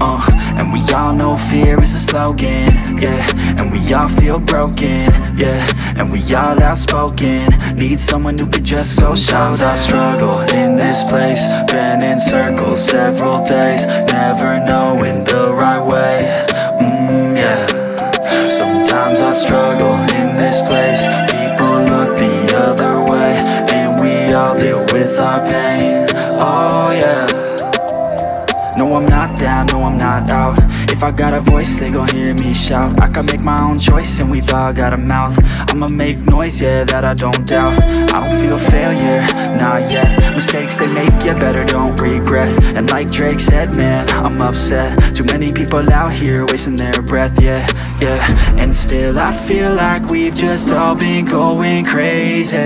uh, and we all know fear is a slogan, yeah. And we all feel broken, yeah. And we all outspoken. Need someone who could just go Sometimes I struggle in this place Been in circles several days. Never knowing the right way, mm, yeah. Sometimes I struggle in this place People look the other way. And we all deal with our I got a voice, they gon' hear me shout. I can make my own choice and we've all got a mouth. I'ma make noise, yeah, that I don't doubt. I don't feel failure, not yet Mistakes they make, yeah, better don't regret. And like Drake said, man, I'm upset. Too many people out here wasting their breath, yeah, yeah. And still I feel like we've just all been going crazy.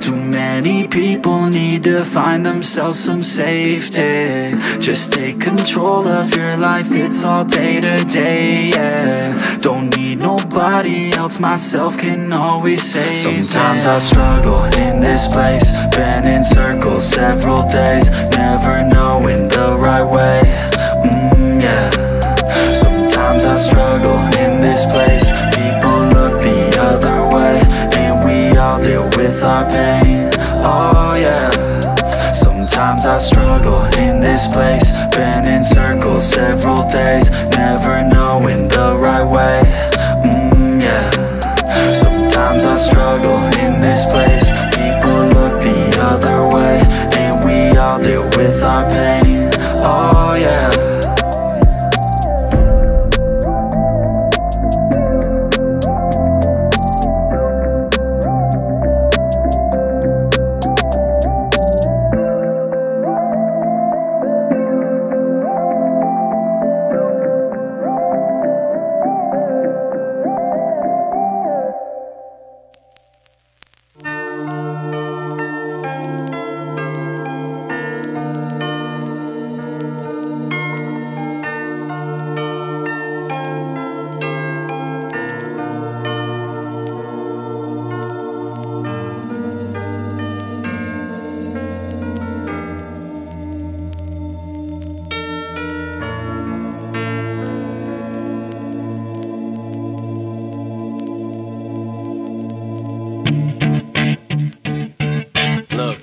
Too many people need to find themselves some safety. Just take control of your life, it's all day to day, yeah. Don't need nobody else, myself can always save Sometimes I struggle in this place Been in circles several days Never knowing the right way, mm, yeah. Sometimes I struggle in this place People look the other way And we all deal with our pain, struggle in this place. Been in circles several days Never knowing the right way, mm, yeah. Sometimes I struggle in this place Look,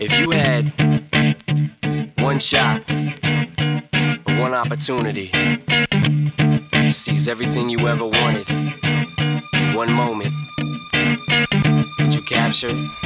if you had one shot or one opportunity to seize everything you ever wanted in one moment, would you capture it?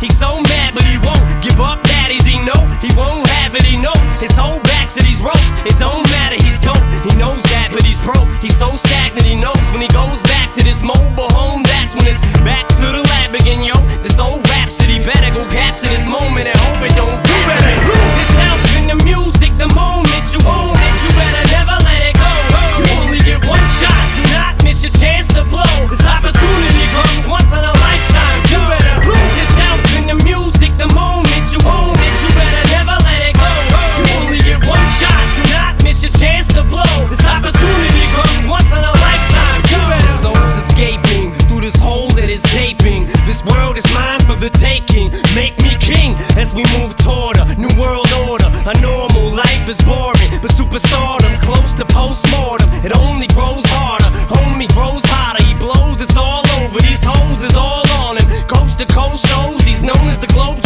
He's so mad, mine for the taking. Make me king as we move toward a new world order. A normal life is boring, but superstardom's close to postmortem. It only grows harder. Homie grows hotter. He blows. It's all over. These hoes is all on him. Coast to coast shows. He's known as the globe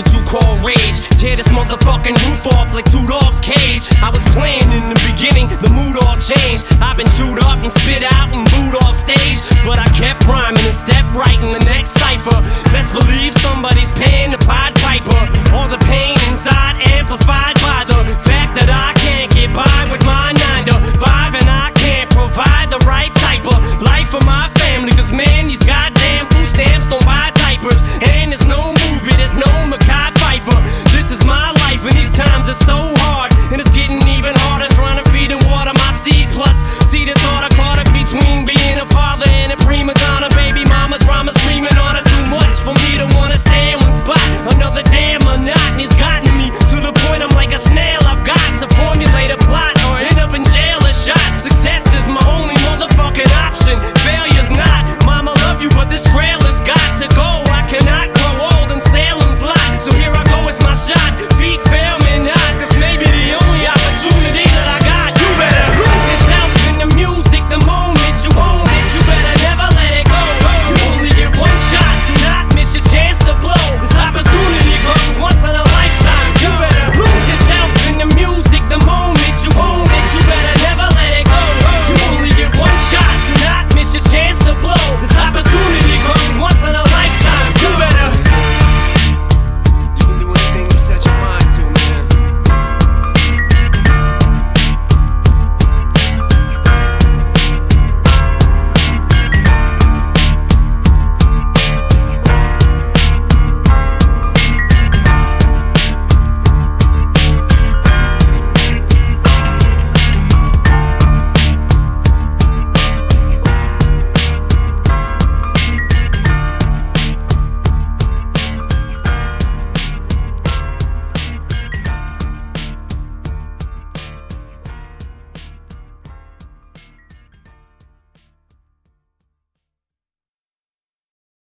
what you call rage. Tear this motherfucking roof off like two dogs' cage. I was playing in the beginning, the mood all changed. I've been chewed up and spit out and booed off stage. But I kept rhyming and stepped right in the next cipher. Best believe somebody's paying the Pied Piper. All the pain inside amplified by the fact that I can't get by with my 9 to 5 and I can't provide the right type of life for my family. Cause man, these guys.